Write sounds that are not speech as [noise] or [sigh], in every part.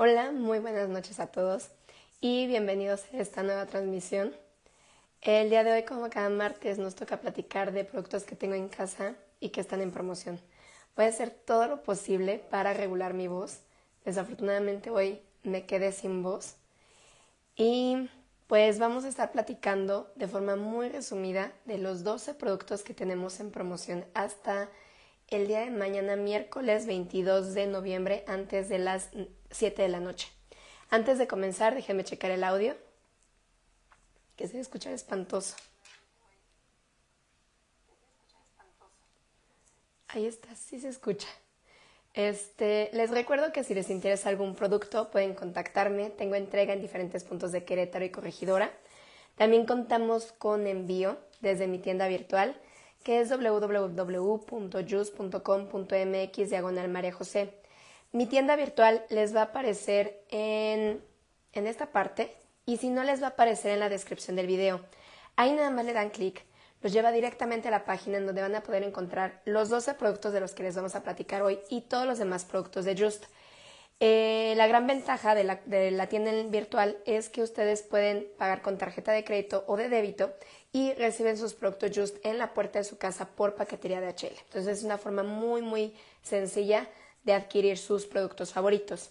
Hola, muy buenas noches a todos y bienvenidos a esta nueva transmisión. El día de hoy, como cada martes, nos toca platicar de productos que tengo en casa y que están en promoción. Voy a hacer todo lo posible para regular mi voz. Desafortunadamente hoy me quedé sin voz. Y pues vamos a estar platicando de forma muy resumida de los 12 productos que tenemos en promoción hasta el día de mañana, miércoles 22 de noviembre, antes de las 7 de la noche. Antes de comenzar, déjenme checar el audio, que se debe escuchar espantoso. Ahí está, sí se escucha. Este, les recuerdo que si les interesa algún producto pueden contactarme. Tengo entrega en diferentes puntos de Querétaro y Corregidora. También contamos con envío desde mi tienda virtual que es www.jus.com.mx diagonal María José. Mi tienda virtual les va a aparecer en, en esta parte y si no les va a aparecer en la descripción del video. Ahí nada más le dan clic, los lleva directamente a la página en donde van a poder encontrar los 12 productos de los que les vamos a platicar hoy y todos los demás productos de Just. Eh, la gran ventaja de la, de la, tienda virtual es que ustedes pueden pagar con tarjeta de crédito o de débito y reciben sus productos Just en la puerta de su casa por paquetería de HL. Entonces es una forma muy muy sencilla de adquirir sus productos favoritos.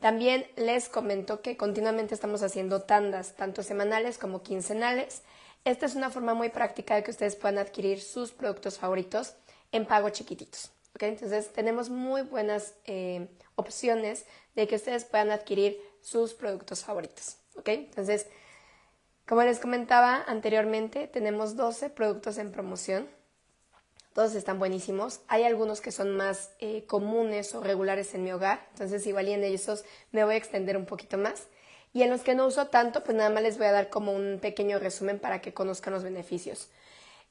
También les comento que continuamente estamos haciendo tandas, tanto semanales como quincenales. Esta es una forma muy práctica de que ustedes puedan adquirir sus productos favoritos en pago chiquititos. Entonces tenemos muy buenas eh, opciones de que ustedes puedan adquirir sus productos favoritos. Entonces, como les comentaba anteriormente, tenemos 12 productos en promoción. Todos están buenísimos. Hay algunos que son más eh, comunes o regulares en mi hogar, entonces igual y en ellos me voy a extender un poquito más. Y en los que no uso tanto, pues nada más les voy a dar como un pequeño resumen para que conozcan los beneficios.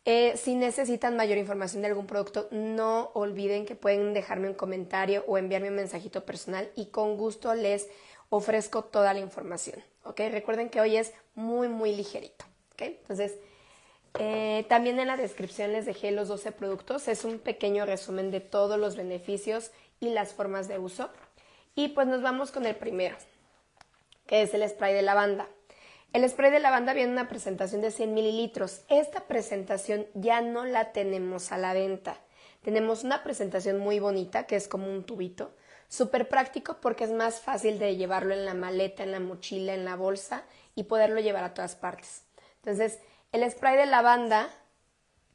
Eh, si necesitan mayor información de algún producto, no olviden que pueden dejarme un comentario o enviarme un mensajito personal y con gusto les ofrezco toda la información. ¿ok? Recuerden que hoy es muy, muy ligerito. ¿ok? Entonces, eh, también en la descripción les dejé los 12 productos. Es un pequeño resumen de todos los beneficios y las formas de uso. Y pues nos vamos con el primero, que es el spray de lavanda. El spray de lavanda viene en una presentación de 100 mililitros. Esta presentación ya no la tenemos a la venta. Tenemos una presentación muy bonita que es como un tubito, súper práctico porque es más fácil de llevarlo en la maleta, en la mochila, en la bolsa y poderlo llevar a todas partes. Entonces, el spray de lavanda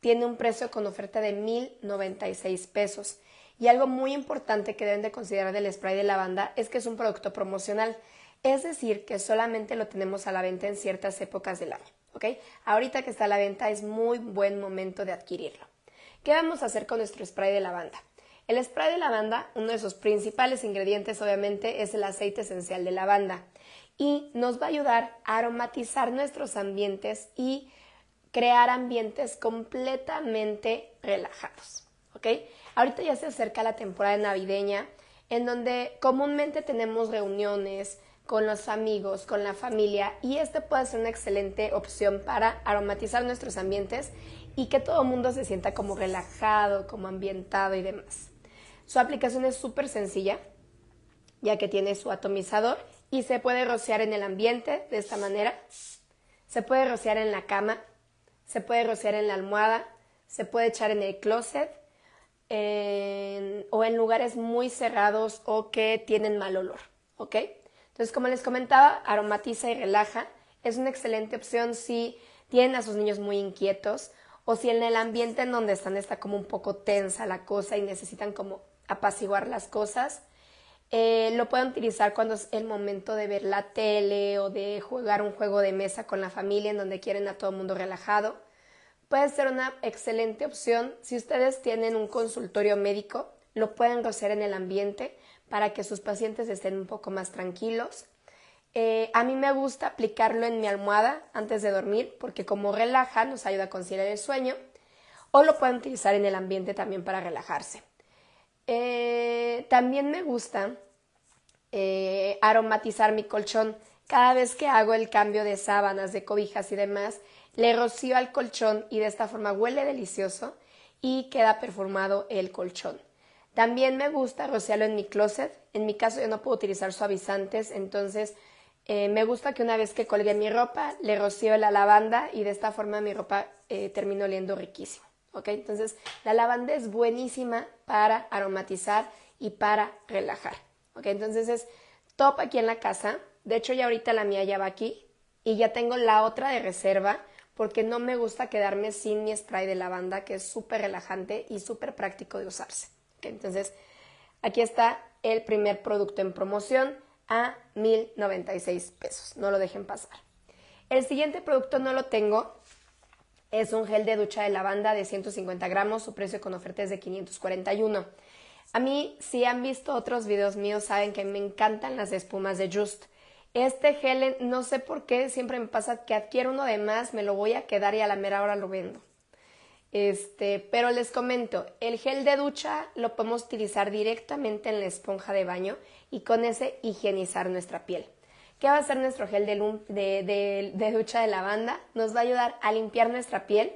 tiene un precio con oferta de 1.096 pesos. Y algo muy importante que deben de considerar del spray de lavanda es que es un producto promocional. Es decir, que solamente lo tenemos a la venta en ciertas épocas del año. ¿ok? Ahorita que está a la venta es muy buen momento de adquirirlo. ¿Qué vamos a hacer con nuestro spray de lavanda? El spray de lavanda, uno de sus principales ingredientes obviamente es el aceite esencial de lavanda y nos va a ayudar a aromatizar nuestros ambientes y crear ambientes completamente relajados. ¿ok? Ahorita ya se acerca la temporada navideña en donde comúnmente tenemos reuniones, con los amigos, con la familia y este puede ser una excelente opción para aromatizar nuestros ambientes y que todo el mundo se sienta como relajado, como ambientado y demás. Su aplicación es súper sencilla, ya que tiene su atomizador y se puede rociar en el ambiente de esta manera. Se puede rociar en la cama, se puede rociar en la almohada, se puede echar en el closet o en lugares muy cerrados o que tienen mal olor, ¿ok? Entonces, como les comentaba, aromatiza y relaja. Es una excelente opción si tienen a sus niños muy inquietos o si en el ambiente en donde están está como un poco tensa la cosa y necesitan como apaciguar las cosas. Eh, lo pueden utilizar cuando es el momento de ver la tele o de jugar un juego de mesa con la familia en donde quieren a todo el mundo relajado. Puede ser una excelente opción si ustedes tienen un consultorio médico, lo pueden rociar en el ambiente para que sus pacientes estén un poco más tranquilos. Eh, a mí me gusta aplicarlo en mi almohada antes de dormir porque como relaja nos ayuda a conciliar el sueño o lo pueden utilizar en el ambiente también para relajarse. Eh, también me gusta eh, aromatizar mi colchón. Cada vez que hago el cambio de sábanas, de cobijas y demás, le rocío al colchón y de esta forma huele delicioso y queda perfumado el colchón. También me gusta rociarlo en mi closet. En mi caso yo no puedo utilizar suavizantes, entonces eh, me gusta que una vez que colgué mi ropa, le rocío la lavanda y de esta forma mi ropa eh, termina oliendo riquísimo. ¿Ok? Entonces la lavanda es buenísima para aromatizar y para relajar. ¿ok? Entonces es top aquí en la casa. De hecho ya ahorita la mía ya va aquí y ya tengo la otra de reserva porque no me gusta quedarme sin mi spray de lavanda que es súper relajante y súper práctico de usarse. Entonces, aquí está el primer producto en promoción a 1096 pesos. No lo dejen pasar. El siguiente producto no lo tengo. Es un gel de ducha de lavanda de 150 gramos. Su precio con oferta es de 541. A mí, si han visto otros videos míos, saben que me encantan las espumas de Just. Este gel, no sé por qué, siempre me pasa que adquiero uno de más, me lo voy a quedar y a la mera hora lo vendo. Este, pero les comento, el gel de ducha lo podemos utilizar directamente en la esponja de baño y con ese higienizar nuestra piel. ¿Qué va a hacer nuestro gel de, de ducha de lavanda? Nos va a ayudar a limpiar nuestra piel,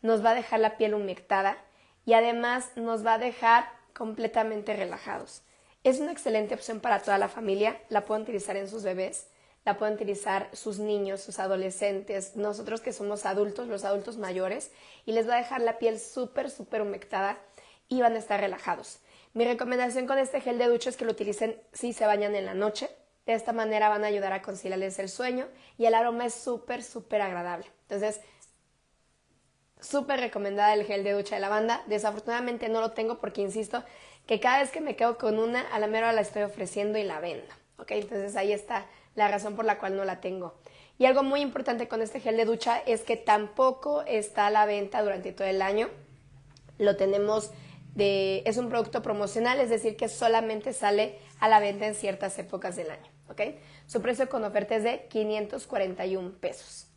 nos va a dejar la piel humectada y además nos va a dejar completamente relajados. Es una excelente opción para toda la familia, la pueden utilizar en sus bebés la pueden utilizar sus niños, sus adolescentes, nosotros que somos adultos, los adultos mayores, y les va a dejar la piel súper, súper humectada y van a estar relajados. Mi recomendación con este gel de ducha es que lo utilicen si se bañan en la noche. De esta manera van a ayudar a conciliarles el sueño y el aroma es súper, súper agradable. Entonces, súper recomendada el gel de ducha de lavanda. Desafortunadamente no lo tengo porque, insisto, que cada vez que me quedo con una, a la mera la estoy ofreciendo y la vendo. Entonces ahí está la razón por la cual no la tengo. Y algo muy importante con este gel de ducha es que tampoco está a la venta durante todo el año. Lo tenemos de, es un producto promocional, es decir, que solamente sale a la venta en ciertas épocas del año. ¿Ok? Su precio con oferta es de 541 pesos.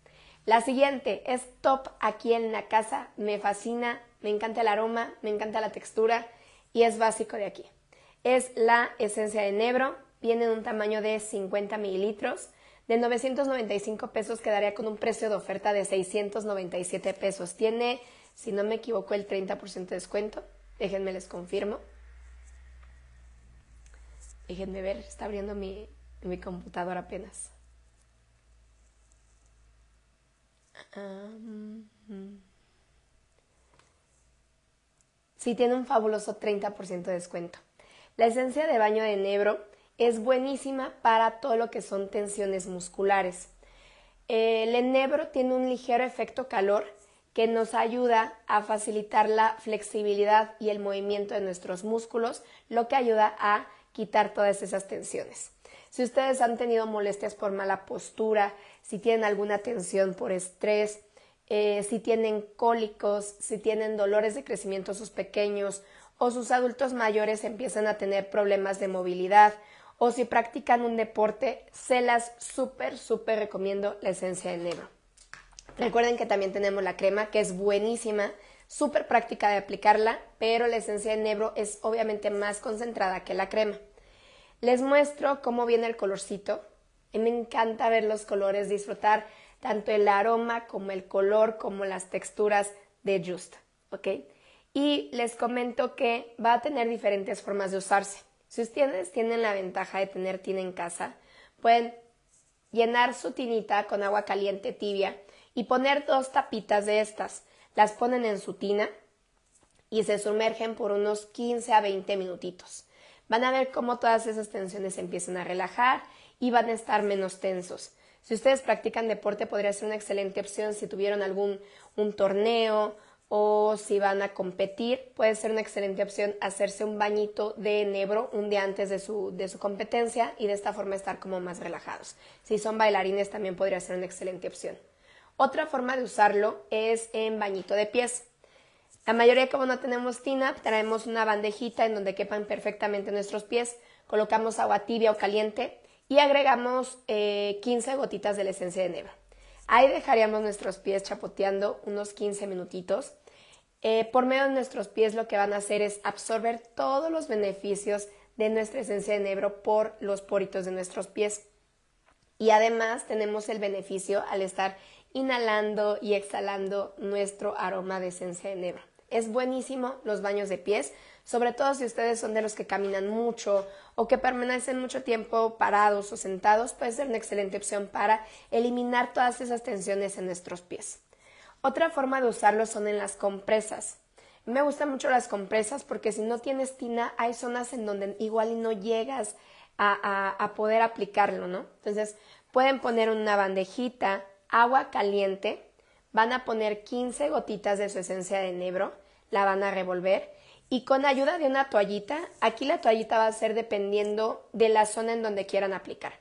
La siguiente es top aquí en la casa, me fascina, me encanta el aroma, me encanta la textura y es básico de aquí. Es la esencia de Nebro, viene en un tamaño de 50 mililitros. De 995 pesos quedaría con un precio de oferta de 697 pesos. Tiene, si no me equivoco, el 30% de descuento. Déjenme les confirmo. Déjenme ver, está abriendo mi, mi computadora apenas. sí, tiene un fabuloso 30% de descuento. La esencia de baño de Nebro es buenísima para todo lo que son tensiones musculares. El enebro tiene un ligero efecto calor que nos ayuda a facilitar la flexibilidad y el movimiento de nuestros músculos, lo que ayuda a quitar todas esas tensiones. Si ustedes han tenido molestias por mala postura, si tienen alguna tensión por estrés, eh, si tienen cólicos, si tienen dolores de crecimiento sus pequeños o sus adultos mayores empiezan a tener problemas de movilidad o si practican un deporte, se las súper, súper recomiendo la esencia de negro. Recuerden que también tenemos la crema, que es buenísima, súper práctica de aplicarla, pero la esencia de nebro es obviamente más concentrada que la crema. Les muestro cómo viene el colorcito. me encanta ver los colores, disfrutar tanto el aroma como el color, como las texturas de Just. Y les comento que va a tener diferentes formas de usarse. Si ustedes tienen la ventaja de tener tina en casa, pueden llenar su tinita con agua caliente tibia y poner dos tapitas de estas. Las ponen en su tina y se sumergen por unos 15 a 20 minutitos. Van a ver cómo todas esas tensiones empiezan a relajar y van a estar menos tensos. Si ustedes practican deporte, podría ser una excelente opción si tuvieron algún un torneo o si van a competir, puede ser una excelente opción hacerse un bañito de enebro un día antes de su, de su competencia y de esta forma estar como más relajados. Si son bailarines también podría ser una excelente opción. Otra forma de usarlo es en bañito de pies. La mayoría como no tenemos tina, traemos una bandejita en donde quepan perfectamente nuestros pies, colocamos agua tibia o caliente y agregamos 15 eh, gotitas de la esencia de enebro. Ahí dejaríamos nuestros pies chapoteando unos 15 minutitos. Eh, por medio de nuestros pies lo que van a hacer es absorber todos los beneficios de nuestra esencia de enebro por los poritos de nuestros pies. Y además tenemos el beneficio al estar inhalando y exhalando nuestro aroma de esencia de enebro. Es buenísimo los baños de pies, sobre todo si ustedes son de los que caminan mucho o que permanecen mucho tiempo parados o sentados, puede ser una excelente opción para eliminar todas esas tensiones en nuestros pies. Otra forma de usarlo son en las compresas. Me gustan mucho las compresas porque si no tienes tina, hay zonas en donde igual y no llegas a, a poder aplicarlo, ¿no? Entonces, pueden poner una bandejita, agua caliente, van a poner 15 gotitas de su esencia de enebro, la van a revolver y con ayuda de una toallita, aquí la toallita va a ser dependiendo de la zona en donde quieran aplicar.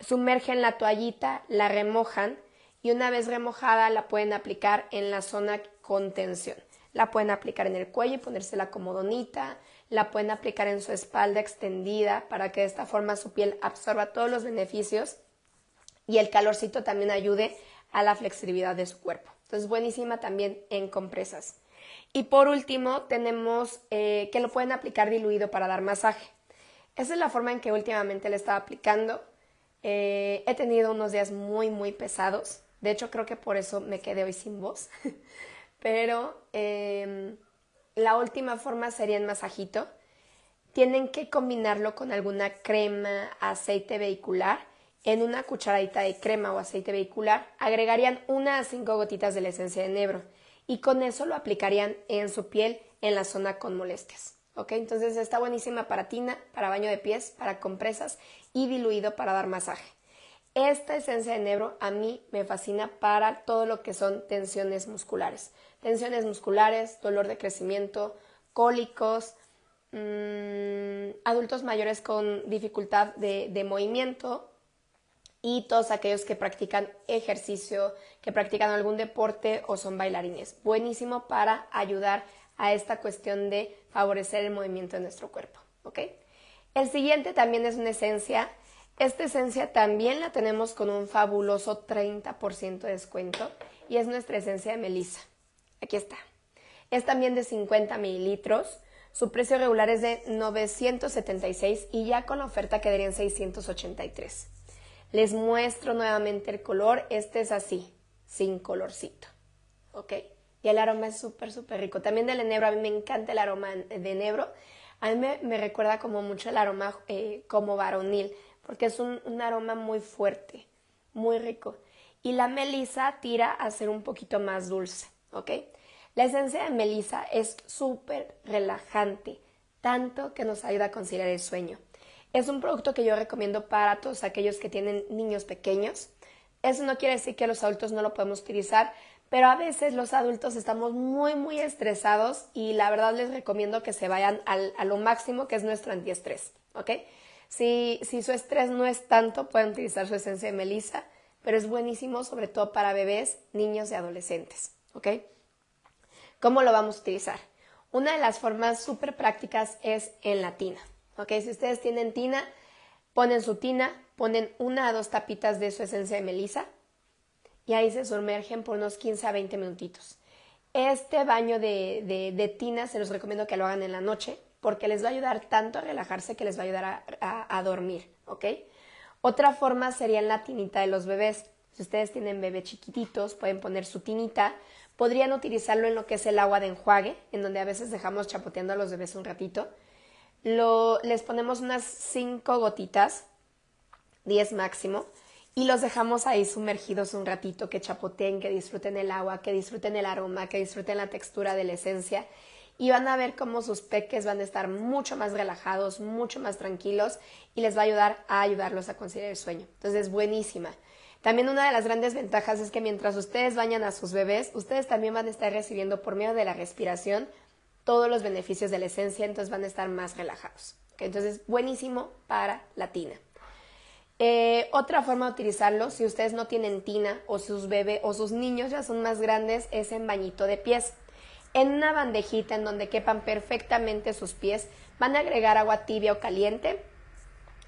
Sumergen la toallita, la remojan y una vez remojada la pueden aplicar en la zona con tensión. La pueden aplicar en el cuello y ponérsela como donita, la pueden aplicar en su espalda extendida para que de esta forma su piel absorba todos los beneficios y el calorcito también ayude a la flexibilidad de su cuerpo. Entonces, buenísima también en compresas. Y por último, tenemos eh, que lo pueden aplicar diluido para dar masaje. Esa es la forma en que últimamente le estaba aplicando. Eh, he tenido unos días muy, muy pesados. De hecho, creo que por eso me quedé hoy sin voz. [laughs] Pero em, la última forma sería en masajito. Tienen que combinarlo con alguna crema, aceite vehicular en una cucharadita de crema o aceite vehicular agregarían una a cinco gotitas de la esencia de enebro y con eso lo aplicarían en su piel en la zona con molestias. ¿Ok? Entonces está buenísima para tina, para baño de pies, para compresas y diluido para dar masaje. Esta esencia de enebro a mí me fascina para todo lo que son tensiones musculares. Tensiones musculares, dolor de crecimiento, cólicos, mm, adultos mayores con dificultad de movimiento, y todos aquellos que practican ejercicio, que practican algún deporte o son bailarines. Buenísimo para ayudar a esta cuestión de favorecer el movimiento de nuestro cuerpo. El siguiente también es una esencia. Esta esencia también la tenemos con un fabuloso 30% de descuento y es nuestra esencia de melisa. Aquí está. Es también de 50 mililitros. Su precio regular es de 976 y ya con la oferta quedaría en 683. Les muestro nuevamente el color. Este es así, sin colorcito. ¿Ok? Y el aroma es súper, súper rico. También del enebro, a mí me encanta el aroma de enebro. A mí me, recuerda como mucho el aroma eh, como varonil, porque es un, un, aroma muy fuerte, muy rico. Y la melisa tira a ser un poquito más dulce, ¿ok? La esencia de melisa es súper relajante, tanto que nos ayuda a conciliar el sueño. Es un producto que yo recomiendo para todos aquellos que tienen niños pequeños. Eso no quiere decir que los adultos no lo podemos utilizar, pero a veces los adultos estamos muy, muy estresados y la verdad les recomiendo que se vayan a lo máximo que es nuestro antiestrés, ¿ok? Si, si su estrés no es tanto, pueden utilizar su esencia de melisa, pero es buenísimo sobre todo para bebés, niños y adolescentes, ¿ok? ¿Cómo lo vamos a utilizar? Una de las formas súper prácticas es en la tina. ¿Ok? Si ustedes tienen tina, ponen su tina, ponen una a dos tapitas de su esencia de melisa y ahí se sumergen por unos 15 a 20 minutitos. Este baño de, de, tina se los recomiendo que lo hagan en la noche porque les va a ayudar tanto a relajarse que les va a ayudar a, a dormir, ¿ok? Otra forma sería en la tinita de los bebés. Si ustedes tienen bebés chiquititos, pueden poner su tinita. Podrían utilizarlo en lo que es el agua de enjuague, en donde a veces dejamos chapoteando a los bebés un ratito lo, les ponemos unas 5 gotitas, 10 máximo, y los dejamos ahí sumergidos un ratito, que chapoteen, que disfruten el agua, que disfruten el aroma, que disfruten la textura de la esencia. Y van a ver cómo sus peques van a estar mucho más relajados, mucho más tranquilos y les va a ayudar a ayudarlos a conciliar el sueño. Entonces es buenísima. También una de las grandes ventajas es que mientras ustedes bañan a sus bebés, ustedes también van a estar recibiendo por medio de la respiración todos los beneficios de la esencia, entonces van a estar más relajados. Entonces, buenísimo para la tina. Eh, otra forma de utilizarlo, si ustedes no tienen tina o sus bebés o sus niños ya son más grandes, es en bañito de pies. En una bandejita en donde quepan perfectamente sus pies, van a agregar agua tibia o caliente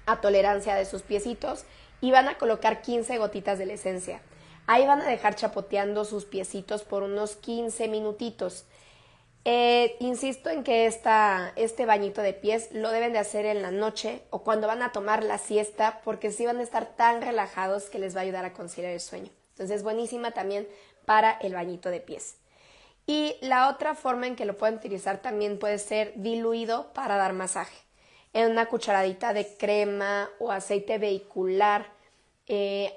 a tolerancia de sus piecitos y van a colocar 15 gotitas de la esencia. Ahí van a dejar chapoteando sus piecitos por unos 15 minutitos. Eh, insisto en que esta, este bañito de pies lo deben de hacer en la noche o cuando van a tomar la siesta porque sí van a estar tan relajados que les va a ayudar a conciliar el sueño. Entonces, buenísima también para el bañito de pies. Y la otra forma en que lo pueden utilizar también puede ser diluido para dar masaje. En una cucharadita de crema o aceite vehicular eh,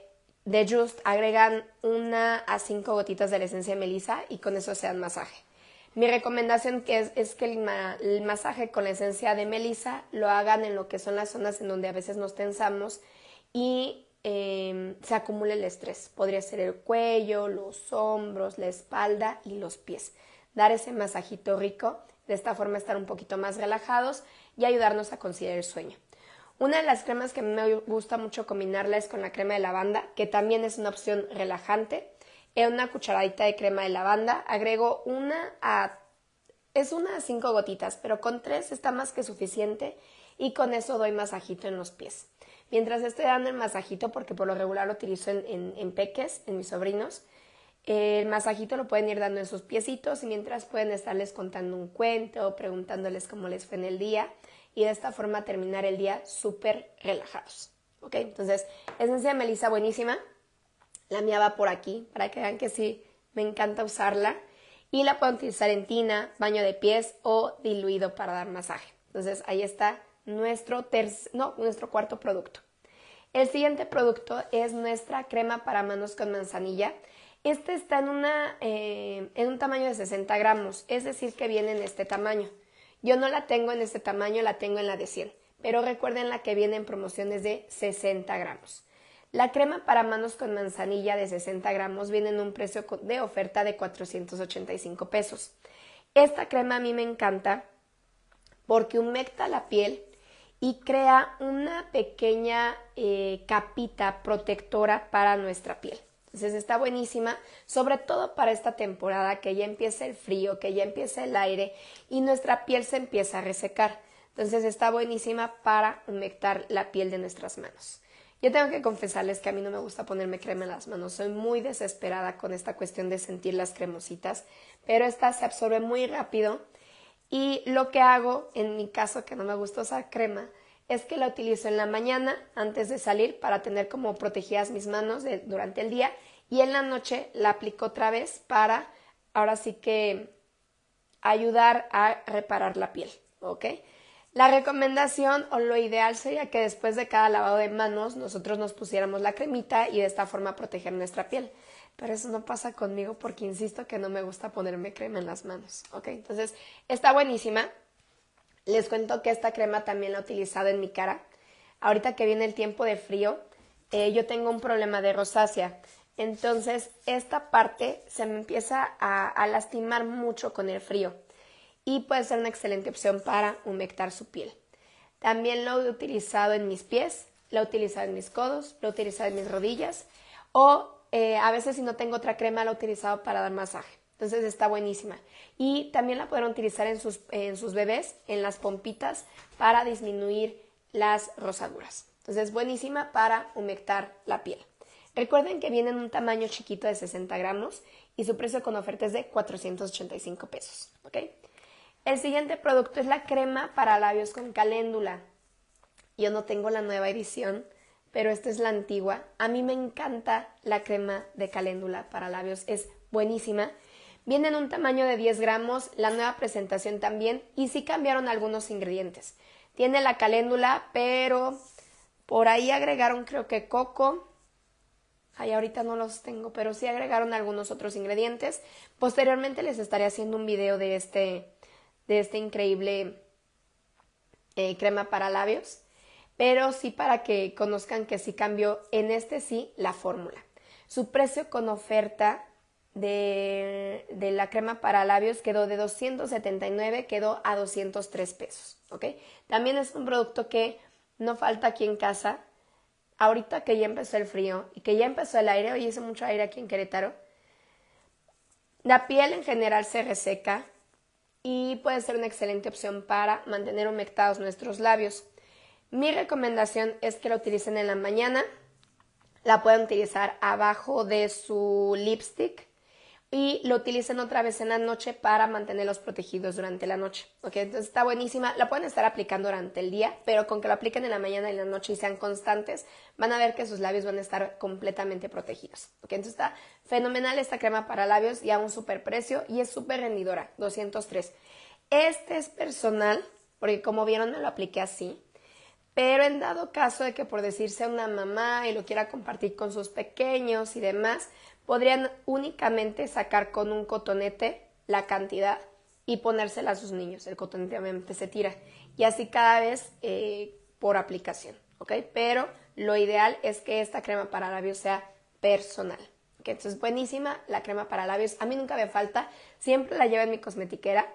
de Just agregan una a cinco gotitas de la esencia de melisa y con eso se dan masaje. Mi recomendación es, que el, masaje con la esencia de melisa lo hagan en lo que son las zonas en donde a veces nos tensamos y em, se acumula el estrés. Podría ser el cuello, los hombros, la espalda y los pies. Dar ese masajito rico, de esta forma estar un poquito más relajados y ayudarnos a conciliar el sueño. Una de las cremas que me gusta mucho combinarla es con la crema de lavanda, que también es una opción relajante. En una cucharadita de crema de lavanda agrego una a... es una a cinco gotitas, pero con tres está más que suficiente y con eso doy masajito en los pies. Mientras estoy dando el masajito, porque por lo regular lo utilizo en, en peques, en mis sobrinos, el masajito lo pueden ir dando en sus piecitos y mientras pueden estarles contando un cuento, preguntándoles cómo les fue en el día y de esta forma terminar el día súper relajados. ¿Ok? Entonces, esencia de melisa buenísima. La mía va por aquí para que vean que sí, me encanta usarla. Y la pueden utilizar en tina, baño de pies o diluido para dar masaje. Entonces, ahí está nuestro, no, nuestro cuarto producto. El siguiente producto es nuestra crema para manos con manzanilla. Este está en, una, eh, en un tamaño de 60 gramos, es decir, que viene en este tamaño. Yo no la tengo en este tamaño, la tengo en la de 100, pero recuerden la que viene en promociones de 60 gramos. La crema para manos con manzanilla de 60 gramos viene en un precio de oferta de 485 pesos. Esta crema a mí me encanta porque humecta la piel y crea una pequeña eh, capita protectora para nuestra piel. Entonces está buenísima, sobre todo para esta temporada que ya empieza el frío, que ya empieza el aire y nuestra piel se empieza a resecar. Entonces está buenísima para humectar la piel de nuestras manos. Yo tengo que confesarles que a mí no me gusta ponerme crema en las manos, soy muy desesperada con esta cuestión de sentir las cremositas, pero esta se absorbe muy rápido. Y lo que hago, en mi caso que no me gusta usar crema, es que la utilizo en la mañana antes de salir para tener como protegidas mis manos durante el día. Y en la noche la aplico otra vez para ahora sí que ayudar a reparar la piel, ¿ok? La recomendación o lo ideal sería que después de cada lavado de manos nosotros nos pusiéramos la cremita y de esta forma proteger nuestra piel. Pero eso no pasa conmigo porque insisto que no me gusta ponerme crema en las manos, ¿ok? Entonces está buenísima. Les cuento que esta crema también la he utilizado en mi cara. Ahorita que viene el tiempo de frío, eh, yo tengo un problema de rosácea. Entonces, esta parte se me empieza a, a, lastimar mucho con el frío y puede ser una excelente opción para humectar su piel. También lo he utilizado en mis pies, lo he utilizado en mis codos, lo he utilizado en mis rodillas o eh, a veces si no tengo otra crema lo he utilizado para dar masaje. Entonces está buenísima. Y también la pueden utilizar en sus, en sus bebés, en las pompitas, para disminuir las rosaduras. Entonces buenísima para humectar la piel. Recuerden que viene en un tamaño chiquito de 60 gramos y su precio con oferta es de 485 pesos. El siguiente producto es la crema para labios con caléndula. Yo no tengo la nueva edición, pero esta es la antigua. A mí me encanta la crema de caléndula para labios, es buenísima Viene en un tamaño de 10 gramos, la nueva presentación también, y sí cambiaron algunos ingredientes. Tiene la caléndula, pero por ahí agregaron creo que coco. Ay, ahorita no los tengo, pero sí agregaron algunos otros ingredientes. Posteriormente les estaré haciendo un video de este, de este increíble eh, crema para labios, pero sí para que conozcan que sí cambió en este sí la fórmula. Su precio con oferta de, la crema para labios quedó de 279, quedó a 203 pesos, ¿ok? También es un producto que no falta aquí en casa. Ahorita que ya empezó el frío y que ya empezó el aire, hoy hizo mucho aire aquí en Querétaro, la piel en general se reseca y puede ser una excelente opción para mantener humectados nuestros labios. Mi recomendación es que la utilicen en la mañana, la pueden utilizar abajo de su lipstick y lo utilicen otra vez en la noche para mantenerlos protegidos durante la noche. ¿ok? Entonces está buenísima. La pueden estar aplicando durante el día, pero con que lo apliquen en la mañana y en la noche y sean constantes, van a ver que sus labios van a estar completamente protegidos. ¿ok? Entonces está fenomenal esta crema para labios y a un super precio y es súper rendidora, 203. Este es personal, porque como vieron me lo apliqué así. Pero en dado caso de que por decirse una mamá y lo quiera compartir con sus pequeños y demás, podrían únicamente sacar con un cotonete la cantidad y ponérsela a sus niños. El cotonete obviamente se tira y así cada vez eh, por aplicación, ¿ok? Pero lo ideal es que esta crema para labios sea personal. ¿ok? Entonces, buenísima la crema para labios. A mí nunca me falta, siempre la llevo en mi cosmetiquera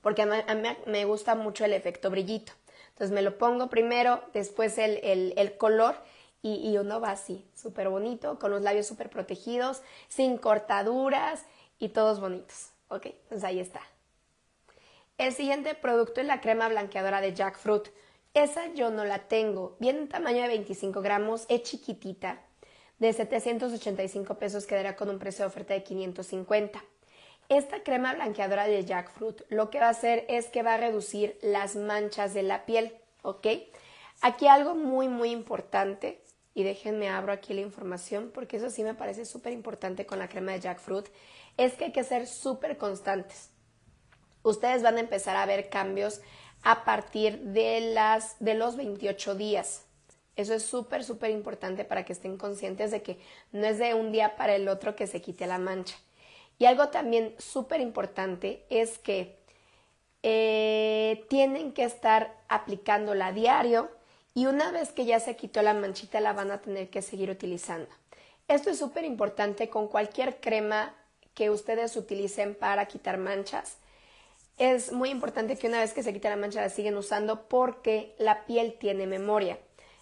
porque a mí, me gusta mucho el efecto brillito. Entonces me lo pongo primero, después el, el color y, uno va así, súper bonito, con los labios súper protegidos, sin cortaduras y todos bonitos. ¿Ok? Entonces ahí está. El siguiente producto es la crema blanqueadora de Jackfruit. Esa yo no la tengo. Viene en tamaño de 25 gramos, es chiquitita. De 785 pesos quedará con un precio de oferta de 550. Esta crema blanqueadora de Jackfruit lo que va a hacer es que va a reducir las manchas de la piel. ¿Ok? Aquí algo muy, muy importante y déjenme abro aquí la información porque eso sí me parece súper importante con la crema de jackfruit, es que hay que ser súper constantes. Ustedes van a empezar a ver cambios a partir de, las, de los 28 días. Eso es súper, súper importante para que estén conscientes de que no es de un día para el otro que se quite la mancha. Y algo también súper importante es que eh, tienen que estar aplicándola a diario y una vez que ya se quitó la manchita la van a tener que seguir utilizando. Esto es súper importante con cualquier crema que ustedes utilicen para quitar manchas. Es muy importante que una vez que se quita la mancha la siguen usando porque la piel tiene memoria.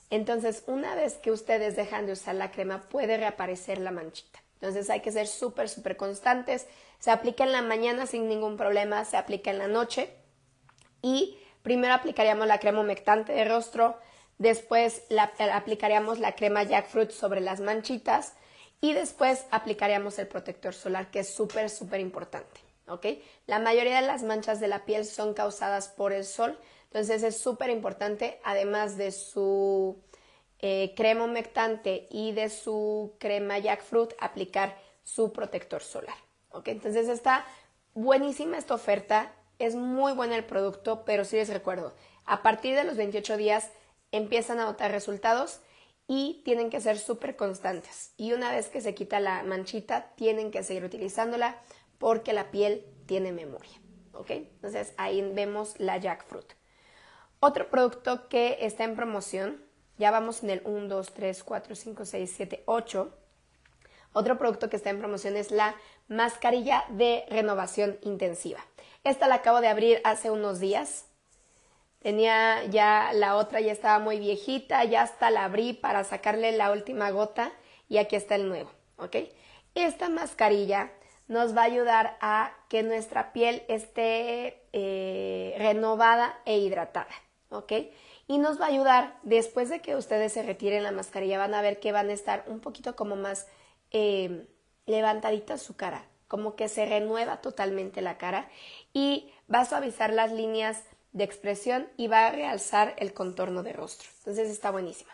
Entonces, una vez que ustedes dejan de usar la crema, puede reaparecer la manchita. Entonces, hay que ser súper, súper constantes. Se aplica en la mañana sin ningún problema, se aplica en la noche. Y primero aplicaríamos la crema humectante de rostro, Después aplicaríamos la crema jackfruit sobre las manchitas y después aplicaríamos el protector solar que es súper, súper importante. ¿ok? La mayoría de las manchas de la piel son causadas por el sol, entonces es súper importante, además de su eh, crema humectante y de su crema jackfruit, aplicar su protector solar. ¿ok? Entonces está buenísima esta oferta, es muy bueno el producto, pero sí les recuerdo, a partir de los 28 días empiezan a notar resultados y tienen que ser súper constantes. Y una vez que se quita la manchita, tienen que seguir utilizándola porque la piel tiene memoria. ¿Ok? Entonces ahí vemos la jackfruit. Otro producto que está en promoción, ya vamos en el 1, 2, 3, 4, 5, 6, 7, 8. Otro producto que está en promoción es la mascarilla de renovación intensiva. Esta la acabo de abrir hace unos días. Tenía ya la otra, ya estaba muy viejita, ya hasta la abrí para sacarle la última gota y aquí está el nuevo, ¿ok? Esta mascarilla nos va a ayudar a que nuestra piel esté eh, renovada e hidratada, ¿ok? Y nos va a ayudar, después de que ustedes se retiren la mascarilla, van a ver que van a estar un poquito como más eh, levantadita su cara, como que se renueva totalmente la cara y va a suavizar las líneas de expresión y va a realzar el contorno de rostro. Entonces está buenísima.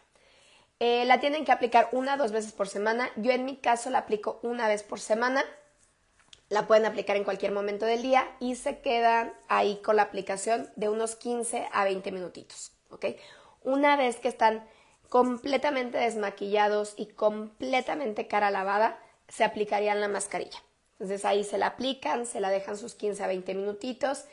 Eh, la tienen que aplicar una o dos veces por semana. Yo en mi caso la aplico una vez por semana. La pueden aplicar en cualquier momento del día y se quedan ahí con la aplicación de unos 15 a 20 minutitos. ¿ok? Una vez que están completamente desmaquillados y completamente cara lavada, se aplicarían la mascarilla. Entonces ahí se la aplican, se la dejan sus 15 a 20 minutitos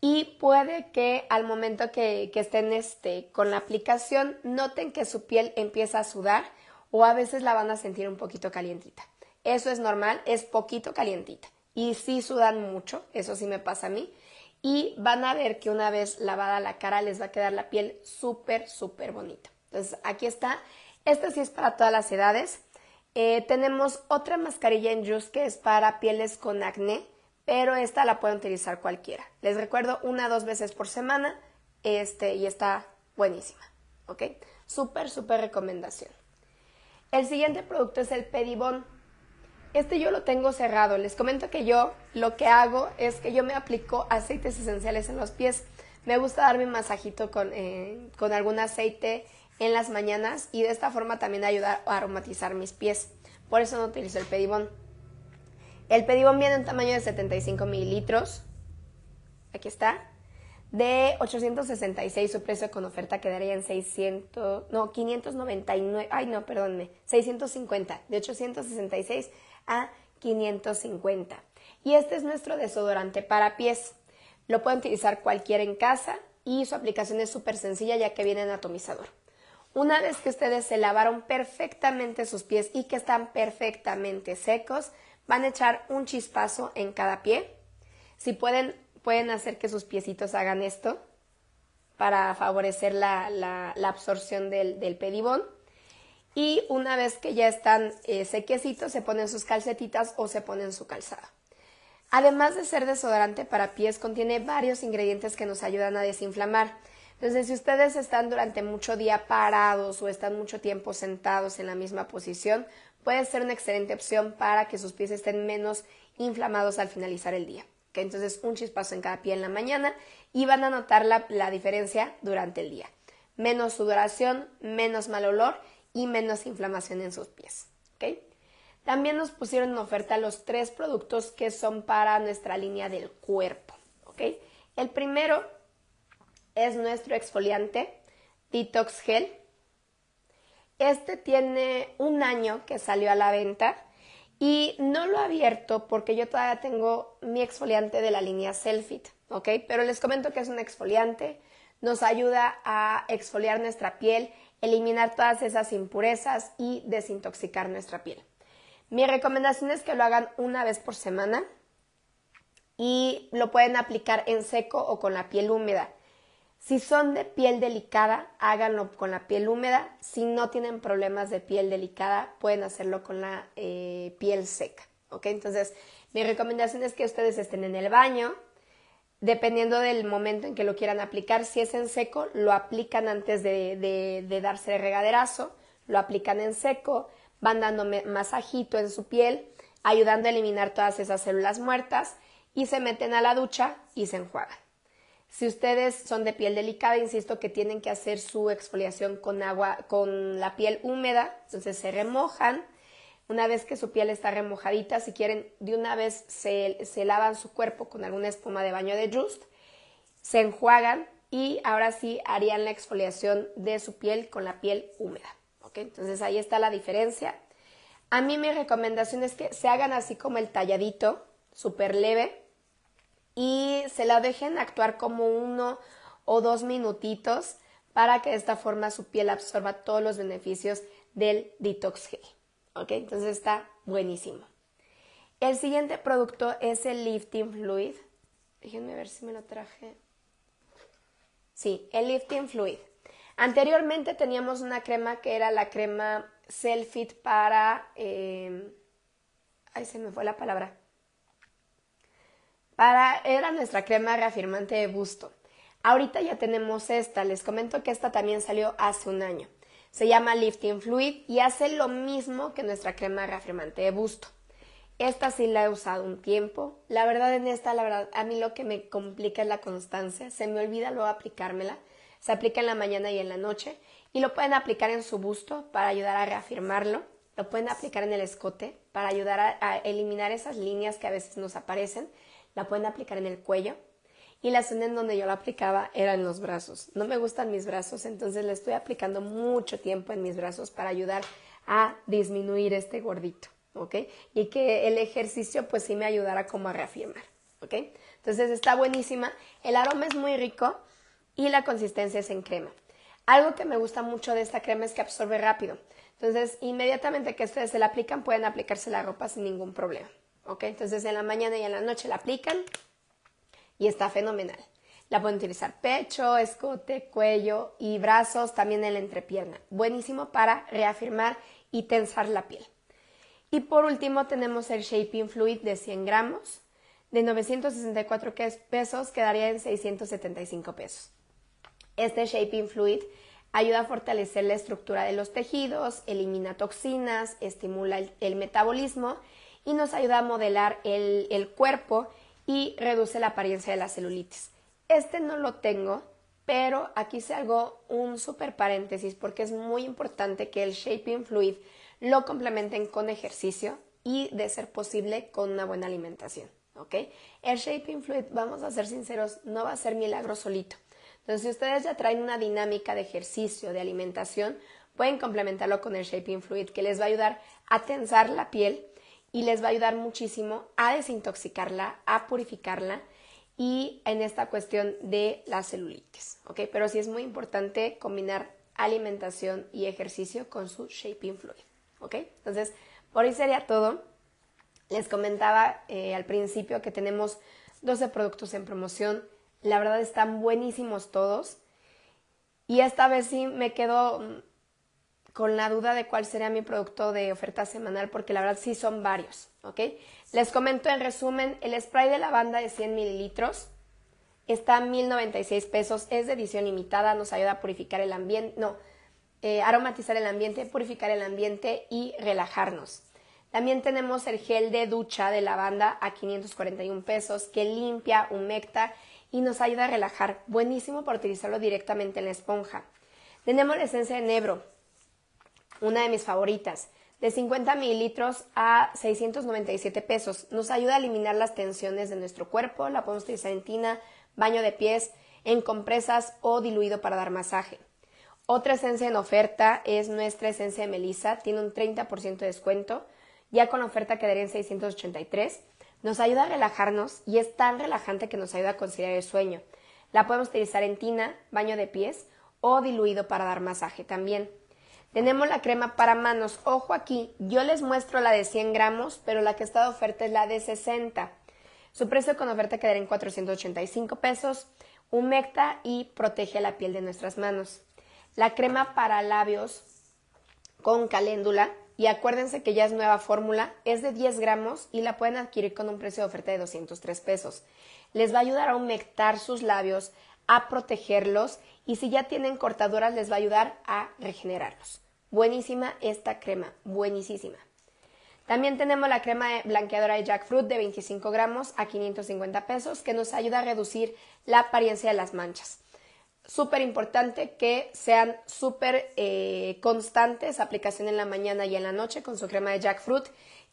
y puede que al momento que, estén este, con la aplicación noten que su piel empieza a sudar o a veces la van a sentir un poquito calientita. Eso es normal, es poquito calientita. Y sí sudan mucho, eso sí me pasa a mí. Y van a ver que una vez lavada la cara les va a quedar la piel súper, súper bonita. Entonces aquí está. Esta sí es para todas las edades. Eh, tenemos otra mascarilla en Juice que es para pieles con acné pero esta la pueden utilizar cualquiera. Les recuerdo una o dos veces por semana este, y está buenísima. ¿Ok? Súper, súper recomendación. El siguiente producto es el Pedibon. Este yo lo tengo cerrado. Les comento que yo lo que hago es que yo me aplico aceites esenciales en los pies. Me gusta darme un masajito con, eh, con algún aceite en las mañanas y de esta forma también ayudar a aromatizar mis pies. Por eso no utilizo el pedibón. El pedibón viene en tamaño de 75 mililitros. Aquí está. De 866 su precio con oferta quedaría en 600, no, 599, ay no, perdónme, 650, de 866 a 550. Y este es nuestro desodorante para pies. Lo pueden utilizar cualquiera en casa y su aplicación es súper sencilla ya que viene en atomizador. Una vez que ustedes se lavaron perfectamente sus pies y que están perfectamente secos, van a echar un chispazo en cada pie. Si pueden, pueden hacer que sus piecitos hagan esto para favorecer la, absorción del, pedibón. Y una vez que ya están eh, sequecitos, se ponen sus calcetitas o se ponen su calzado. Además de ser desodorante para pies, contiene varios ingredientes que nos ayudan a desinflamar. Entonces, si ustedes están durante mucho día parados o están mucho tiempo sentados en la misma posición, puede ser una excelente opción para que sus pies estén menos inflamados al finalizar el día. Entonces, un chispazo en cada pie en la mañana y van a notar la, la diferencia durante el día. Menos sudoración, menos mal olor y menos inflamación en sus pies. También nos pusieron en oferta los tres productos que son para nuestra línea del cuerpo. El primero es nuestro exfoliante Detox Gel. Este tiene un año que salió a la venta y no lo he abierto porque yo todavía tengo mi exfoliante de la línea Selfit, ¿ok? Pero les comento que es un exfoliante, nos ayuda a exfoliar nuestra piel, eliminar todas esas impurezas y desintoxicar nuestra piel. Mi recomendación es que lo hagan una vez por semana y lo pueden aplicar en seco o con la piel húmeda. Si son de piel delicada, háganlo con la piel húmeda. Si no tienen problemas de piel delicada, pueden hacerlo con la eh, piel seca. ¿ok? Entonces, mi recomendación es que ustedes estén en el baño, dependiendo del momento en que lo quieran aplicar. Si es en seco, lo aplican antes de, de, de darse el regaderazo, lo aplican en seco van dando masajito en su piel, ayudando a eliminar todas esas células muertas y se meten a la ducha y se enjuagan. Si ustedes son de piel delicada, insisto que tienen que hacer su exfoliación con agua, con la piel húmeda, entonces se remojan. Una vez que su piel está remojadita, si quieren, de una vez se, se lavan su cuerpo con alguna espuma de baño de Just, se enjuagan y ahora sí harían la exfoliación de su piel con la piel húmeda. Entonces ahí está la diferencia. A mí mi recomendación es que se hagan así como el talladito, súper leve, y se la dejen actuar como uno o dos minutitos para que de esta forma su piel absorba todos los beneficios del detox gel. ¿Ok? Entonces está buenísimo. El siguiente producto es el Lifting Fluid. Déjenme ver si me lo traje. Sí, el Lifting Fluid. Anteriormente teníamos una crema que era la crema Selfit para... Eh, ay, se me fue la palabra. Para, era nuestra crema reafirmante de busto. Ahorita ya tenemos esta. Les comento que esta también salió hace un año. Se llama Lifting Fluid y hace lo mismo que nuestra crema reafirmante de busto. Esta sí la he usado un tiempo. La verdad en esta, la verdad, a mí lo que me complica es la constancia. Se me olvida luego aplicármela. Se aplica en la mañana y en la noche y lo pueden aplicar en su busto para ayudar a reafirmarlo. Lo pueden aplicar en el escote para ayudar a, eliminar esas líneas que a veces nos aparecen. La pueden aplicar en el cuello. Y la zona en donde yo la aplicaba era en los brazos. No me gustan mis brazos, entonces le estoy aplicando mucho tiempo en mis brazos para ayudar a disminuir este gordito. Y que el ejercicio pues sí me ayudara como a reafirmar, ¿ok? Entonces está buenísima. El aroma es muy rico y la consistencia es en crema. Algo que me gusta mucho de esta crema es que absorbe rápido. Entonces, inmediatamente que ustedes se la aplican, pueden aplicarse la ropa sin ningún problema. ¿Ok? Entonces, en la mañana y en la noche la aplican y está fenomenal. La pueden utilizar pecho, escote, cuello y brazos, también en la entrepierna. Buenísimo para reafirmar y tensar la piel. Y por último tenemos el Shaping Fluid de 100 gramos. De 964 pesos quedaría en 675 pesos. Este Shaping Fluid ayuda a fortalecer la estructura de los tejidos, elimina toxinas, estimula el, metabolismo y nos ayuda a modelar el, el cuerpo y reduce la apariencia de la celulitis. Este no lo tengo, pero aquí se hago un super paréntesis porque es muy importante que el Shaping Fluid lo complementen con ejercicio y, de ser posible, con una buena alimentación. ¿ok? El Shaping Fluid, vamos a ser sinceros, no va a ser milagro solito. Entonces, si ustedes ya traen una dinámica de ejercicio, de alimentación, pueden complementarlo con el Shaping Fluid, que les va a ayudar a tensar la piel y les va a ayudar muchísimo a desintoxicarla, a purificarla y en esta cuestión de la celulitis, ¿ok? Pero sí es muy importante combinar alimentación y ejercicio con su Shaping Fluid, ¿ok? Entonces, por ahí sería todo. Les comentaba eh, al principio que tenemos 12 productos en promoción. La verdad están buenísimos todos. Y esta vez sí me quedo mm, con la duda de cuál sería mi producto de oferta semanal porque la verdad sí son varios, ¿ok? Les comento en resumen, el spray de lavanda de 100 mililitros está a 1096 pesos, es de edición limitada, nos ayuda a purificar el ambiente, no, eh, aromatizar el ambiente, purificar el ambiente y relajarnos. También tenemos el gel de ducha de lavanda a 541 pesos que limpia, humecta y nos ayuda a relajar. Buenísimo para utilizarlo directamente en la esponja. Tenemos la esencia de Nebro, una de mis favoritas, de 50 mililitros a 697 pesos. Nos ayuda a eliminar las tensiones de nuestro cuerpo. La podemos utilizar en tina, baño de pies, en compresas o diluido para dar masaje. Otra esencia en oferta es nuestra esencia de melisa, tiene un 30% de descuento, ya con la oferta quedaría en 683. Nos ayuda a relajarnos y es tan relajante que nos ayuda a conciliar el sueño. La podemos utilizar en tina, baño de pies o diluido para dar masaje también. Tenemos la crema para manos. Ojo aquí, yo les muestro la de 100 gramos, pero la que está de oferta es la de 60. Su precio con oferta quedaría en 485 pesos. Humecta y protege la piel de nuestras manos la crema para labios con caléndula. Y acuérdense que ya es nueva fórmula, es de 10 gramos y la pueden adquirir con un precio de oferta de 203 pesos. Les va a ayudar a humectar sus labios, a protegerlos y si ya tienen cortaduras les va a ayudar a regenerarlos. Buenísima esta crema, buenísima. También tenemos la crema blanqueadora de Jackfruit de 25 gramos a 550 pesos que nos ayuda a reducir la apariencia de las manchas súper importante que sean súper eh, constantes, aplicación en la mañana y en la noche con su crema de jackfruit.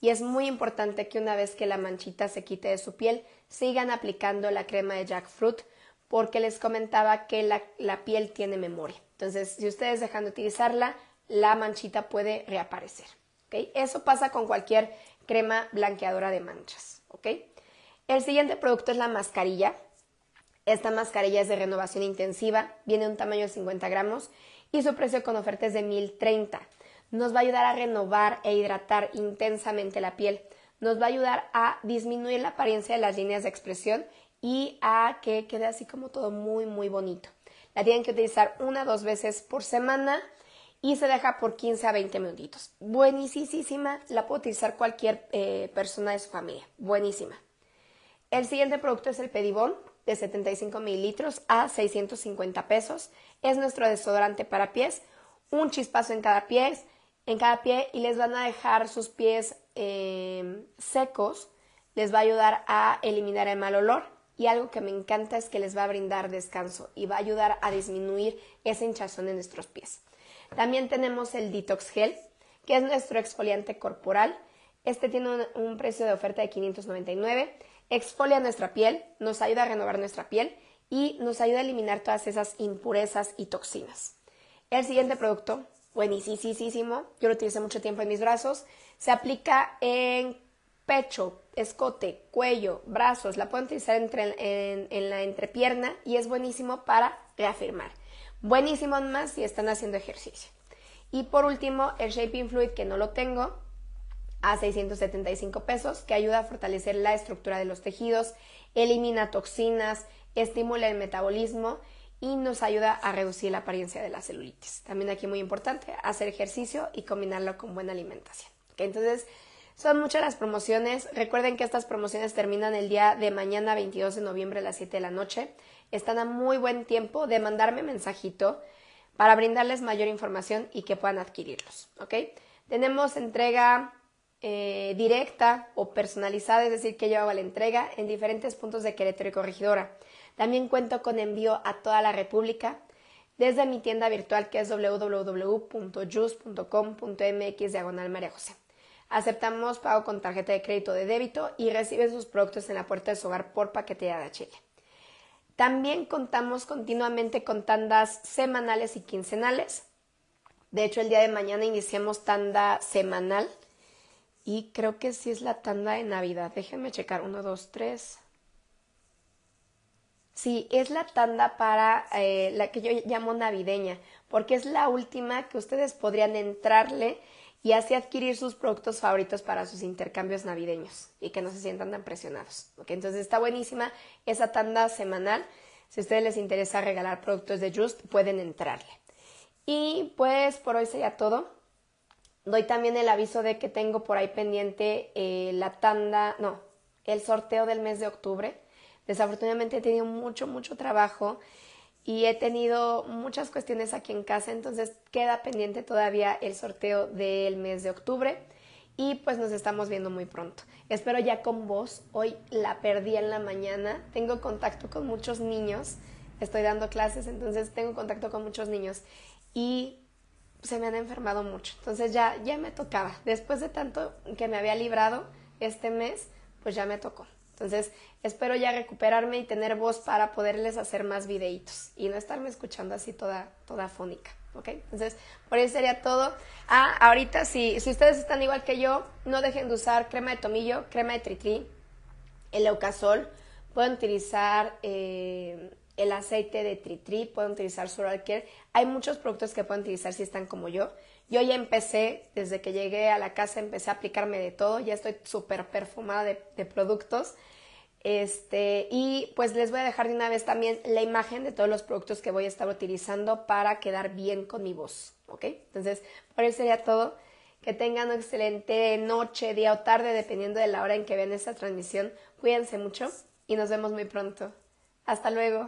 Y es muy importante que una vez que la manchita se quite de su piel, sigan aplicando la crema de jackfruit porque les comentaba que la, piel tiene memoria. Entonces, si ustedes dejan de utilizarla, la manchita puede reaparecer. Eso pasa con cualquier crema blanqueadora de manchas. El siguiente producto es la mascarilla. Esta mascarilla es de renovación intensiva, viene en un tamaño de 50 gramos y su precio con oferta es de 1030. Nos va a ayudar a renovar e hidratar intensamente la piel. Nos va a ayudar a disminuir la apariencia de las líneas de expresión y a que quede así como todo muy muy bonito. La tienen que utilizar una dos veces por semana y se deja por 15 a 20 minutitos. Buenísima, la puede utilizar cualquier eh, persona de su familia. Buenísima. El siguiente producto es el Pedibón de 75 mililitros a 650 pesos. Es nuestro desodorante para pies. Un chispazo en cada pie, en cada pie y les van a dejar sus pies em, secos. Les va a ayudar a eliminar el mal olor. Y algo que me encanta es que les va a brindar descanso y va a ayudar a disminuir esa hinchazón en nuestros pies. También tenemos el Detox Gel, que es nuestro exfoliante corporal. Este tiene un, precio de oferta de 599 exfolia nuestra piel, nos ayuda a renovar nuestra piel y nos ayuda a eliminar todas esas impurezas y toxinas. El siguiente producto, buenísimo, yo lo utilicé mucho tiempo en mis brazos, se aplica en pecho, escote, cuello, brazos, la pueden utilizar en, la entrepierna y es buenísimo para reafirmar. Buenísimo más si están haciendo ejercicio. Y por último, el Shaping Fluid, que no lo tengo, a 675 pesos, que ayuda a fortalecer la estructura de los tejidos, elimina toxinas, estimula el metabolismo y nos ayuda a reducir la apariencia de la celulitis. También aquí muy importante, hacer ejercicio y combinarlo con buena alimentación. Entonces, son muchas las promociones. Recuerden que estas promociones terminan el día de mañana 22 de noviembre a las 7 de la noche. Están a muy buen tiempo de mandarme mensajito para brindarles mayor información y que puedan adquirirlos. ¿ok? Tenemos entrega eh, directa o personalizada, es decir, que llevaba la entrega en diferentes puntos de Querétaro y Corregidora. También cuento con envío a toda la República desde mi tienda virtual que es www.jus.com.mx diagonal María José. Aceptamos pago con tarjeta de crédito de débito y recibe sus productos en la puerta de su hogar por paquetería de Chile. También contamos continuamente con tandas semanales y quincenales. De hecho, el día de mañana iniciamos tanda semanal y creo que sí es la tanda de Navidad. Déjenme checar. Uno, dos, tres. Sí, es la tanda para eh, la que yo llamo navideña, porque es la última que ustedes podrían entrarle y así adquirir sus productos favoritos para sus intercambios navideños y que no se sientan tan presionados. Entonces está buenísima esa tanda semanal. Si a ustedes les interesa regalar productos de Just, pueden entrarle. Y pues por hoy sería todo. Doy también el aviso de que tengo por ahí pendiente eh, la tanda, no, el sorteo del mes de octubre. Desafortunadamente he tenido mucho, mucho trabajo y he tenido muchas cuestiones aquí en casa, entonces queda pendiente todavía el sorteo del mes de octubre y pues nos estamos viendo muy pronto. Espero ya con vos. Hoy la perdí en la mañana. Tengo contacto con muchos niños. Estoy dando clases, entonces tengo contacto con muchos niños y se me han enfermado mucho. Entonces ya, ya me tocaba. Después de tanto que me había librado este mes, pues ya me tocó. Entonces espero ya recuperarme y tener voz para poderles hacer más videitos y no estarme escuchando así toda, toda fónica. ¿Ok? Entonces, por eso sería todo. Ah, ahorita si, si ustedes están igual que yo, no dejen de usar crema de tomillo, crema de tritri, el eucasol. Pueden utilizar eh, el aceite de tritri, pueden utilizar Care. Hay muchos productos que pueden utilizar si están como yo. Yo ya empecé, desde que llegué a la casa, empecé a aplicarme de todo. Ya estoy súper perfumada de, productos. Este, y pues les voy a dejar de una vez también la imagen de todos los productos que voy a estar utilizando para quedar bien con mi voz. ¿Ok? Entonces, por eso sería todo. Que tengan una excelente noche, día o tarde, dependiendo de la hora en que vean esta transmisión. Cuídense mucho y nos vemos muy pronto. Hasta luego.